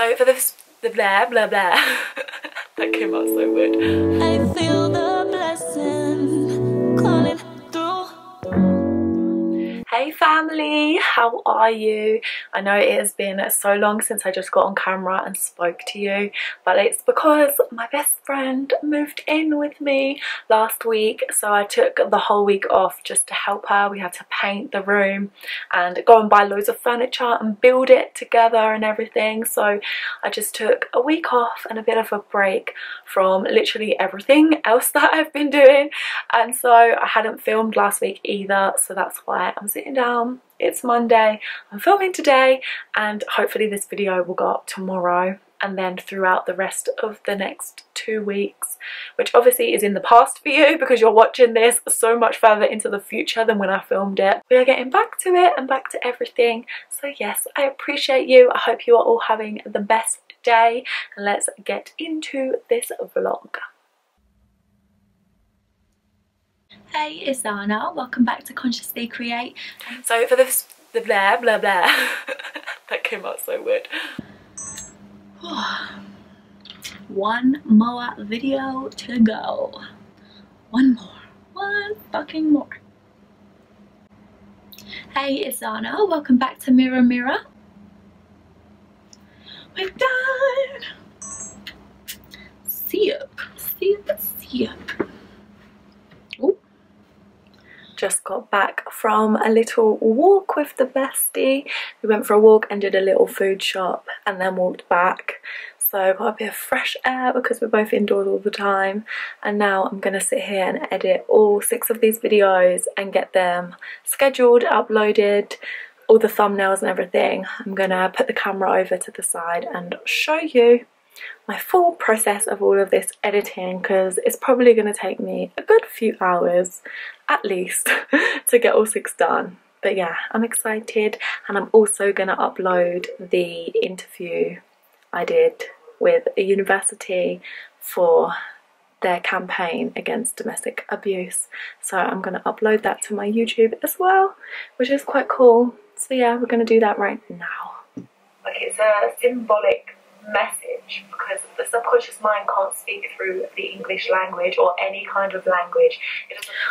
So for this, the blah blah blah, that came out so weird. Hey family, how are you? I know it has been so long since I just got on camera and spoke to you, but it's because my best friend moved in with me last week, so I took the whole week off just to help her. We had to paint the room and go and buy loads of furniture and build it together and everything. So I just took a week off and a bit of a break from literally everything else that I've been doing, and so I hadn't filmed last week either, so that's why I'm sitting down it's Monday I'm filming today and hopefully this video will go up tomorrow and then throughout the rest of the next two weeks which obviously is in the past for you because you're watching this so much further into the future than when I filmed it. We are getting back to it and back to everything so yes I appreciate you. I hope you are all having the best day and let's get into this vlog. Hey, it's Xana. Welcome back to Consciously Create. So for this, the blah blah blah, that came out so weird. One more video to go. One more. One fucking more. Hey, it's Xana. Welcome back to Mirror Mirror. We're done. See ya. See ya. See ya just got back from a little walk with the bestie. We went for a walk and did a little food shop and then walked back. So got a bit of fresh air because we're both indoors all the time. And now I'm going to sit here and edit all six of these videos and get them scheduled, uploaded, all the thumbnails and everything. I'm going to put the camera over to the side and show you my full process of all of this editing because it's probably going to take me a good few hours at least to get all six done. But yeah I'm excited and I'm also to upload the interview I did with a university for their campaign against domestic abuse. So I'm going to upload that to my YouTube as well which is quite cool. So yeah we're going to do that right now. Like it's a symbolic message because the subconscious mind can't speak through the English language or any kind of language.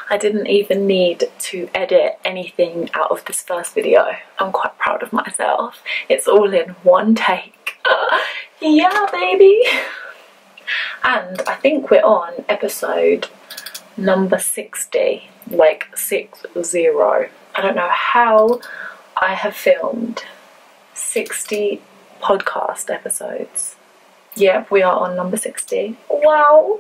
I didn't even need to edit anything out of this first video. I'm quite proud of myself. It's all in one take. yeah, baby. And I think we're on episode number 60, like 60. I don't know how I have filmed 60 podcast episodes. Yeah, we are on number 60. Wow!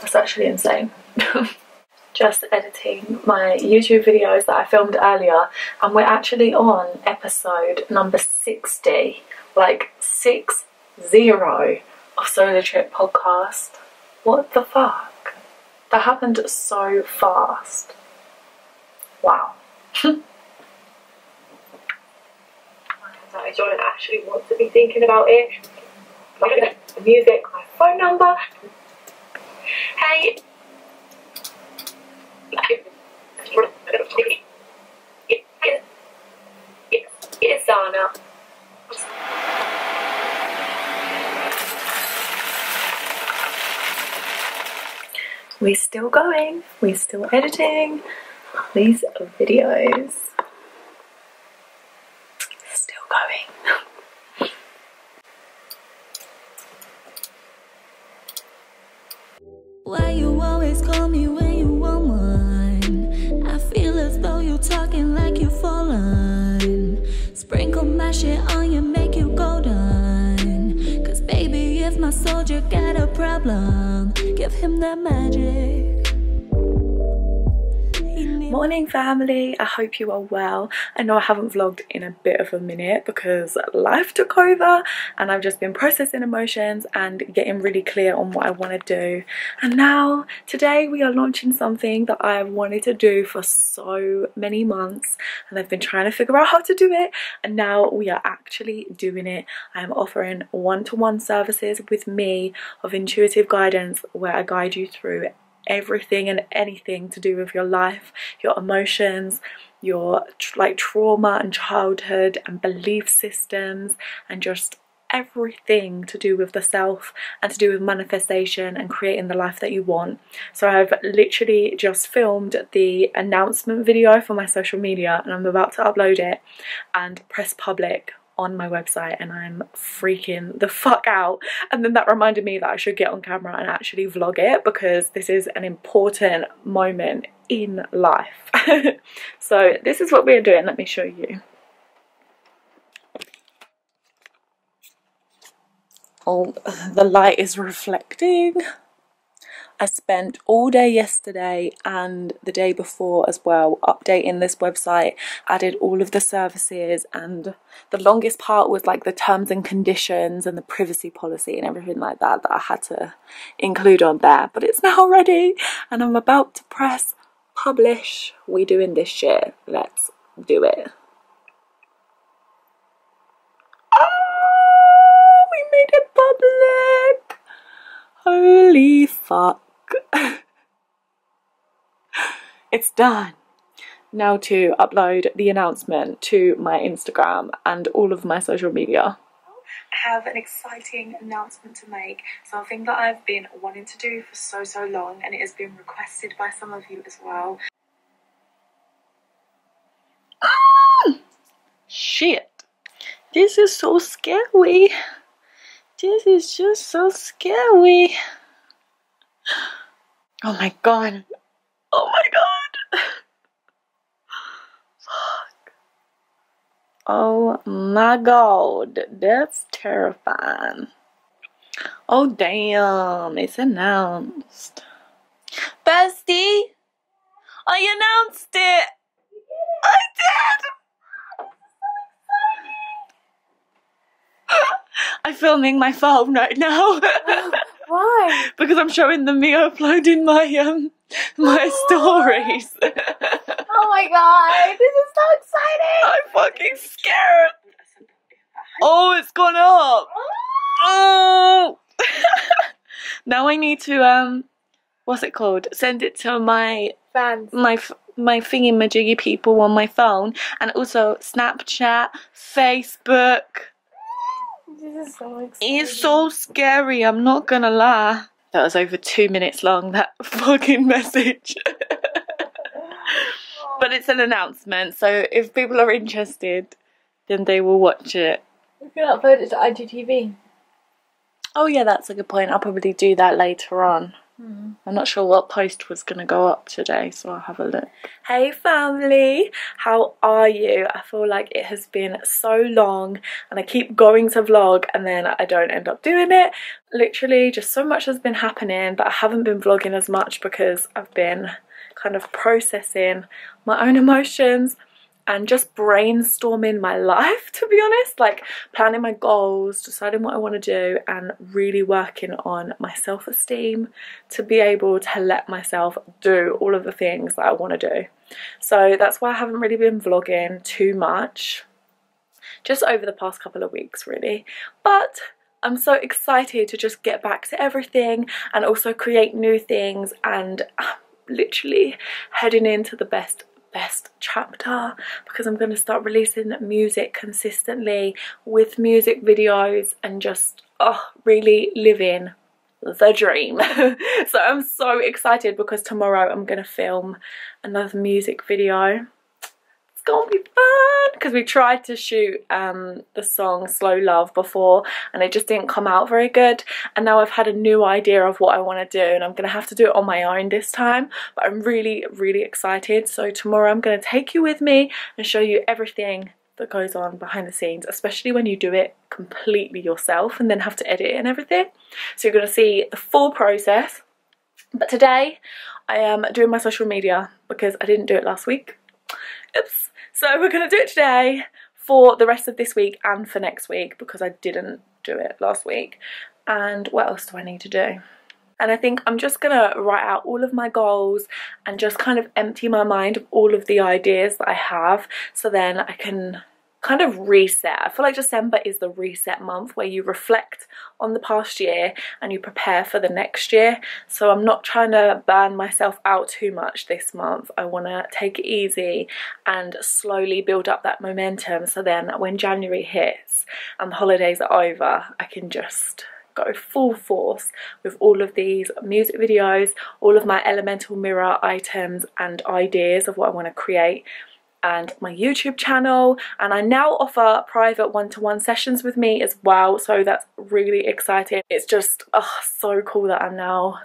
That's actually insane. Just editing my YouTube videos that I filmed earlier, and we're actually on episode number 60, like 6 0 of Solo Trip Podcast. What the fuck? That happened so fast. Wow. I don't actually want to be thinking about it. The music, my phone number. Hey. It's Xana. We're still going, we're still editing these videos. Why you always call me when you want mine? I feel as though you're talking like you falling. Sprinkle my shit on you, make you golden. Cause baby, if my soldier got a problem, give him that magic. Morning family, I hope you are well. I know I haven't vlogged in a bit of a minute because life took over and I've just been processing emotions and getting really clear on what I want to do. And now today we are launching something that I have wanted to do for so many months and I've been trying to figure out how to do it and now we are actually doing it. I am offering one-to-one -one services with me of intuitive guidance where I guide you through everything and anything to do with your life, your emotions, your like trauma and childhood and belief systems and just everything to do with the self and to do with manifestation and creating the life that you want. So I've literally just filmed the announcement video for my social media and I'm about to upload it and press public on my website and I'm freaking the fuck out. And then that reminded me that I should get on camera and actually vlog it because this is an important moment in life. So this is what we're doing. Let me show you. Oh the light is reflecting I spent all day yesterday and the day before as well updating this website, added all of the services and the longest part was like the terms and conditions and the privacy policy and everything like that that I had to include on there. But it's now ready and I'm about to press publish. We doing this shit. Let's do it. Oh, we made it public. Holy fuck. it's done. Now to upload the announcement to my Instagram and all of my social media. I have an exciting announcement to make, something that I've been wanting to do for so so long and it has been requested by some of you as well. Ah! Shit. This is so scary. This is just so scary. Oh my god. Oh my god. Fuck. Oh my god. That's terrifying. Oh damn. It's announced. Bestie. I announced it. I did. So exciting. I'm filming my phone right now. Oh Why? because I'm showing them me uploading my um my stories. Oh my god, this is so exciting! I'm fucking scared. Oh, it's gone up. Oh. now I need to um, what's it called? Send it to my Fans. my my thingy majiggy people on my phone, and also Snapchat, Facebook. This is so exciting. It's so scary. I'm not gonna lie. That was over two minutes long. That fucking message. but it's an announcement, so if people are interested, then they will watch it. We can upload it to IGTV. Oh yeah, that's a good point. I'll probably do that later on. Hmm. I'm not sure what post was going to go up today, so I'll have a look. Hey family, how are you? I feel like it has been so long and I keep going to vlog and then I don't end up doing it. Literally just so much has been happening but I haven't been vlogging as much because I've been kind of processing my own emotions and just brainstorming my life to be honest. Like planning my goals deciding what I want to do and really working on my self-esteem to be able to let myself do all of the things that I want to do. So that's why I haven't really been vlogging too much just over the past couple of weeks really. But I'm so excited to just get back to everything and also create new things and I'm literally heading into the best best chapter because I'm going to start releasing music consistently with music videos and just oh really living the dream. So I'm so excited because tomorrow I'm going to film another music video it's gonna be fun. Because we tried to shoot um, the song Slow Love before and it just didn't come out very good. And now I've had a new idea of what I want to do and I'm gonna have to do it on my own this time. But I'm really really excited. So tomorrow I'm gonna take you with me and show you everything that goes on behind the scenes especially when you do it completely yourself and then have to edit it and everything. So you're gonna see the full process. But today I am doing my social media because I didn't do it last week oops so we're going to do it today for the rest of this week and for next week because I didn't do it last week. And what else do I need to do? And I think I'm just to write out all of my goals and just kind of empty my mind of all of the ideas that I have so then I can kind of reset. I feel like December is the reset month where you reflect on the past year and you prepare for the next year. So I'm not trying to burn myself out too much this month. I want to take it easy and slowly build up that momentum so then when January hits and the holidays are over, I can just go full force with all of these music videos, all of my elemental mirror items and ideas of what I want to create and my YouTube channel and I now offer private one-to-one -one sessions with me as well so that's really exciting. It's just oh, so cool that I'm now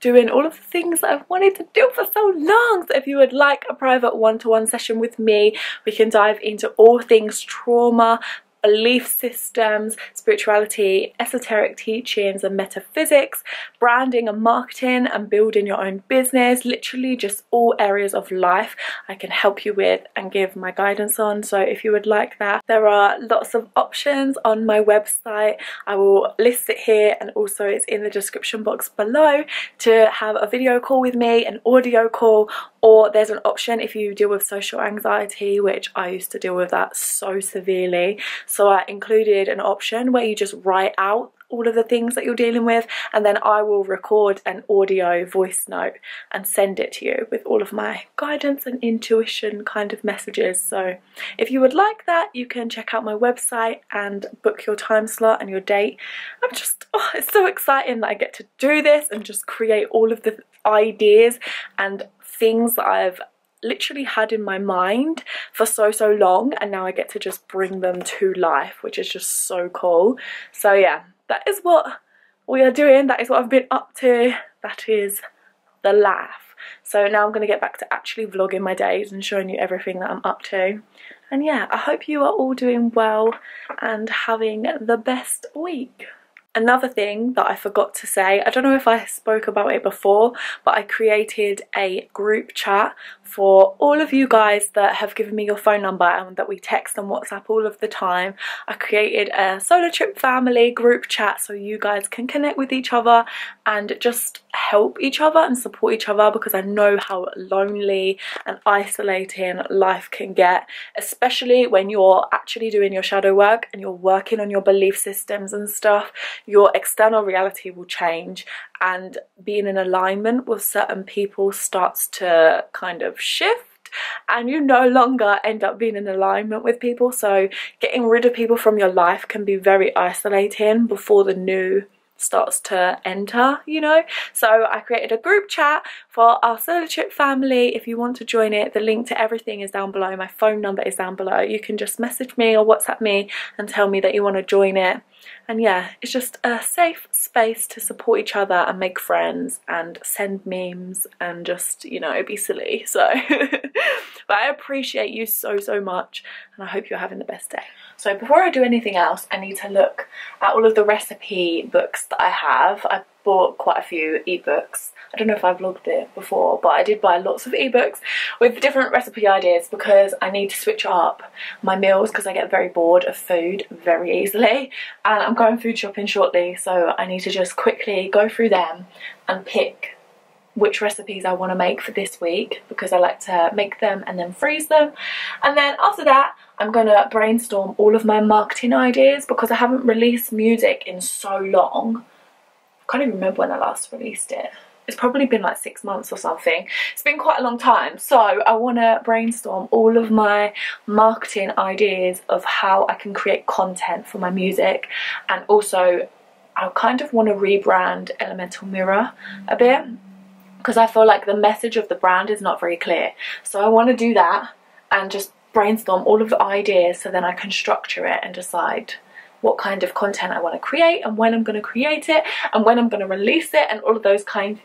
doing all of the things that I've wanted to do for so long. So if you would like a private one-to-one -one session with me, we can dive into all things trauma, belief systems, spirituality, esoteric teachings and metaphysics, branding and marketing and building your own business, literally just all areas of life I can help you with and give my guidance on. So if you would like that, there are lots of options on my website. I will list it here and also it's in the description box below to have a video call with me, an audio call, or there's an option if you deal with social anxiety, which I used to deal with that so severely. So I included an option where you just write out all of the things that you're dealing with and then I will record an audio voice note and send it to you with all of my guidance and intuition kind of messages so if you would like that you can check out my website and book your time slot and your date I'm just oh it's so exciting that I get to do this and just create all of the ideas and things that I've literally had in my mind for so so long and now I get to just bring them to life which is just so cool. So yeah that is what we are doing. That is what I've been up to. That is the laugh. So now I'm going to get back to actually vlogging my days and showing you everything that I'm up to. And yeah I hope you are all doing well and having the best week Another thing that I forgot to say, I don't know if I spoke about it before, but I created a group chat for all of you guys that have given me your phone number and that we text and WhatsApp all of the time. I created a solo trip family group chat so you guys can connect with each other and just help each other and support each other because I know how lonely and isolating life can get, especially when you're actually doing your shadow work and you're working on your belief systems and stuff. Your external reality will change and being in alignment with certain people starts to kind of shift and you no longer end up being in alignment with people so getting rid of people from your life can be very isolating before the new starts to enter you know? So I created a group chat for our solo trip family if you want to join it the link to everything is down below. My phone number is down below. You can just message me or whatsapp me and tell me that you want to join it. And yeah it's just a safe space to support each other and make friends and send memes and just you know be silly. So but I appreciate you so so much and I hope you're having the best day. So before I do anything else I need to look at all of the recipe books that I have. I bought quite a few ebooks. I don't know if I vlogged it before but I did buy lots of ebooks with different recipe ideas because I need to switch up my meals because I get very bored of food very easily. And I'm going food shopping shortly so I need to just quickly go through them and pick which recipes I want to make for this week because I like to make them and then freeze them. And then after that I'm going to brainstorm all of my marketing ideas because I haven't released music in so long can't even remember when I last released it. It's probably been like six months or something. It's been quite a long time. So I want to brainstorm all of my marketing ideas of how I can create content for my music. And also I kind of want to rebrand Elemental Mirror a bit because I feel like the message of the brand is not very clear. So I want to do that and just brainstorm all of the ideas so then I can structure it and decide what kind of content I want to create and when I'm going to create it and when I'm going to release it and all of those kind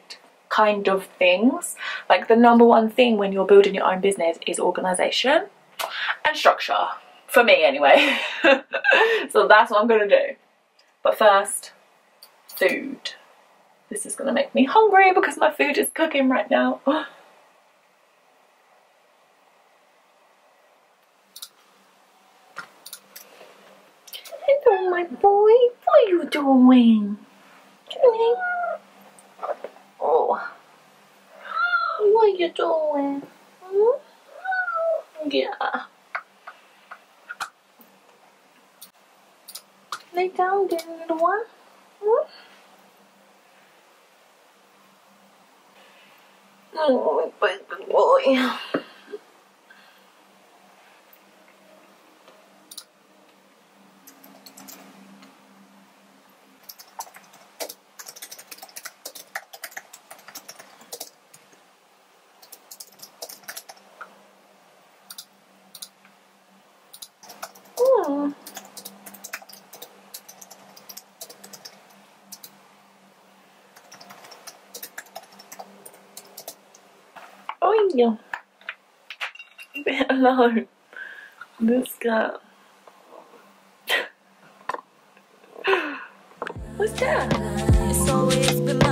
kind of things. Like the number one thing when you're building your own business is organization and structure. For me anyway. so that's what I'm going to do. But first, food. This is going to make me hungry because my food is cooking right now. Oh. My boy. What are you doing? Doing? Oh. What are you doing? Hmm? Yeah. Lay down, dear little one. Hmm? Oh, my baby boy. Hmm. Bit alone. This cat. What's that?